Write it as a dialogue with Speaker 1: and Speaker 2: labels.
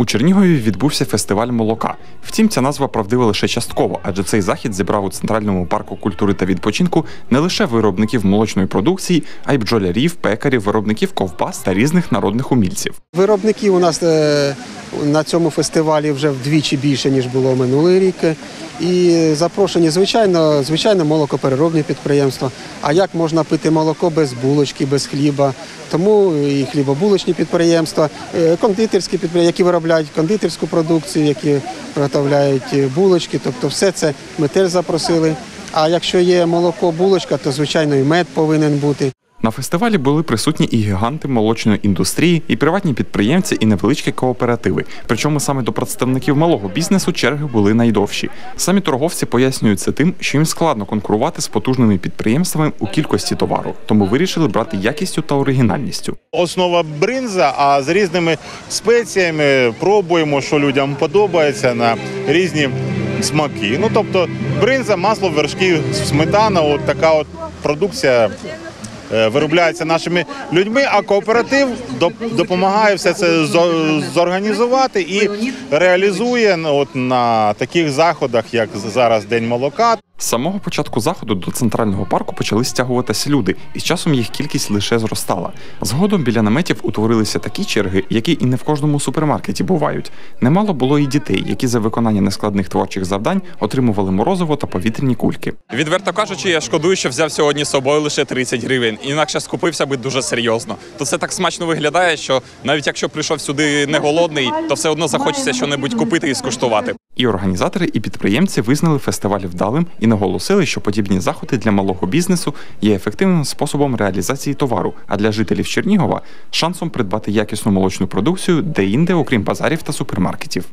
Speaker 1: У Чернігові відбувся фестиваль молока. Втім, ця назва правдива лише частково, адже цей захід зібрав у центральному парку культури та відпочинку не лише виробників молочної продукції, а й бджолярів, пекарів, виробників ковбас та різних народних умільців.
Speaker 2: Виробників у нас е, на цьому фестивалі вже вдвічі більше, ніж було минулий рік. І запрошені, звичайно, звичайно, молокопереробні підприємства. А як можна пити молоко без булочки, без хліба? Тому і хлібобулочні підприємства, е, кондитерські підприємства, які виробляють кондитерську продукцію, які виготовляють е, булочки. Тобто, все це ми теж запросили. А якщо є молоко, булочка, то звичайно і мед повинен бути.
Speaker 1: На фестивалі були присутні і гіганти молочної індустрії, і приватні підприємці, і невеличкі кооперативи. Причому саме до представників малого бізнесу черги були найдовші. Самі торговці пояснюють це тим, що їм складно конкурувати з потужними підприємствами у кількості товару, тому вирішили брати якістю та оригінальністю.
Speaker 3: Основа бринза, а з різними спеціями пробуємо, що людям подобається на різні смаки. Ну тобто бринза, масло, вершки, сметана, от така от продукція. Е, Виробляється нашими людьми, а кооператив доп- допомагає все це зо- зорганізувати і реалізує ну, от на таких заходах, як зараз День молока.
Speaker 1: З самого початку заходу до центрального парку почали стягуватися люди, і з часом їх кількість лише зростала. Згодом біля наметів утворилися такі черги, які і не в кожному супермаркеті бувають. Немало було і дітей, які за виконання нескладних творчих завдань отримували морозиво та повітряні кульки.
Speaker 4: Відверто кажучи, я шкодую, що взяв сьогодні з собою лише 30 гривень. Інакше скупився би дуже серйозно. То це так смачно виглядає, що навіть якщо прийшов сюди не голодний, то все одно захочеться щонебудь купити і скуштувати.
Speaker 1: І організатори, і підприємці визнали фестиваль вдалим і наголосили, що подібні заходи для малого бізнесу є ефективним способом реалізації товару, а для жителів Чернігова шансом придбати якісну молочну продукцію де-інде, окрім базарів та супермаркетів.